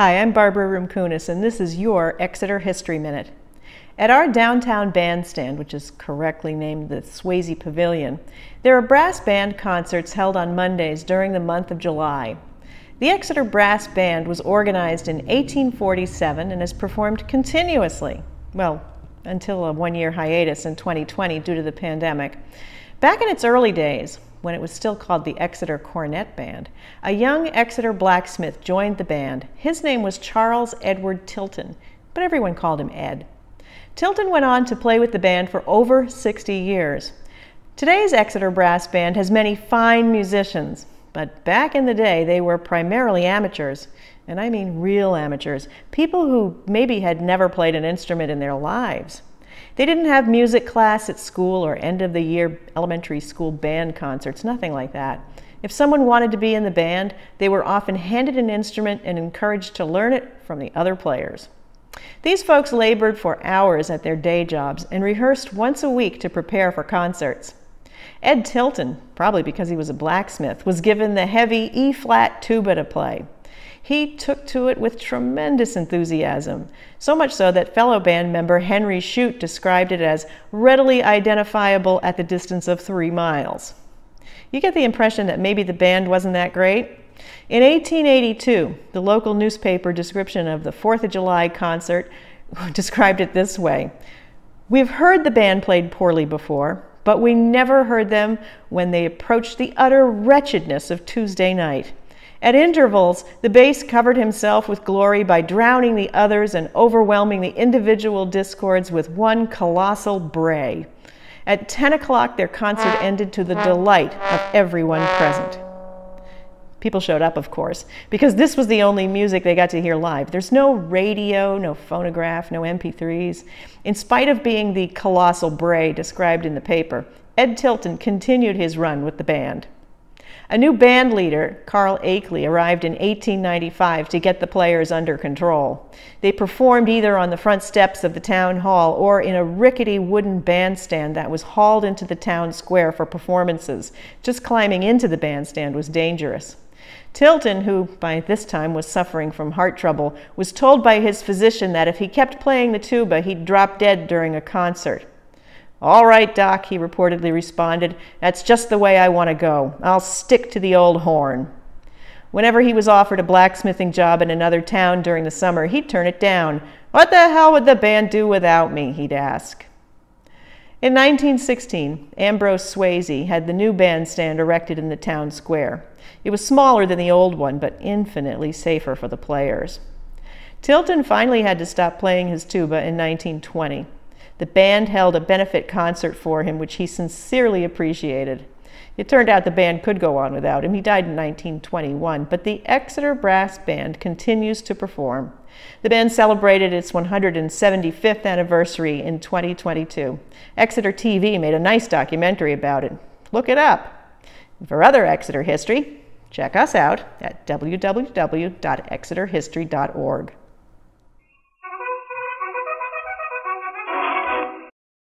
Hi, I'm Barbara Rimkunis, and this is your Exeter History Minute. At our downtown bandstand, which is correctly named the Swasey Pavilion, there are brass band concerts held on Mondays during the month of July. The Exeter Brass Band was organized in 1847 and has performed continuously, well, until a one year hiatus in 2020 due to the pandemic. Back in its early days, when it was still called the Exeter Cornet Band, a young Exeter blacksmith joined the band. His name was Charles Edward Tilton, but everyone called him Ed. Tilton went on to play with the band for over 60 years. Today's Exeter Brass Band has many fine musicians, but back in the day they were primarily amateurs, and I mean real amateurs, people who maybe had never played an instrument in their lives. They didn't have music class at school or end of the year elementary school band concerts, nothing like that. If someone wanted to be in the band, they were often handed an instrument and encouraged to learn it from the other players. These folks labored for hours at their day jobs and rehearsed once a week to prepare for concerts. Ed Tilton, probably because he was a blacksmith, was given the heavy E flat tuba to play. He took to it with tremendous enthusiasm, so much so that fellow band member Henry Shute described it as readily identifiable at the distance of three miles. You get the impression that maybe the band wasn't that great. In 1882, the local newspaper description of the Fourth of July concert described it this way We've heard the band played poorly before, but we never heard them when they approached the utter wretchedness of Tuesday night. At intervals, the bass covered himself with glory by drowning the others and overwhelming the individual discords with one colossal bray. At 10 o'clock, their concert ended to the delight of everyone present. People showed up, of course, because this was the only music they got to hear live. There's no radio, no phonograph, no MP3s. In spite of being the colossal bray described in the paper, Ed Tilton continued his run with the band. A new band leader, Carl Akeley, arrived in 1895 to get the players under control. They performed either on the front steps of the town hall or in a rickety wooden bandstand that was hauled into the town square for performances. Just climbing into the bandstand was dangerous. Tilton, who by this time was suffering from heart trouble, was told by his physician that if he kept playing the tuba, he'd drop dead during a concert. All right, Doc, he reportedly responded. That's just the way I want to go. I'll stick to the old horn. Whenever he was offered a blacksmithing job in another town during the summer, he'd turn it down. What the hell would the band do without me? he'd ask. In 1916, Ambrose Swasey had the new bandstand erected in the town square. It was smaller than the old one, but infinitely safer for the players. Tilton finally had to stop playing his tuba in 1920. The band held a benefit concert for him, which he sincerely appreciated. It turned out the band could go on without him. He died in 1921, but the Exeter Brass Band continues to perform. The band celebrated its 175th anniversary in 2022. Exeter TV made a nice documentary about it. Look it up. For other Exeter history, check us out at www.exeterhistory.org.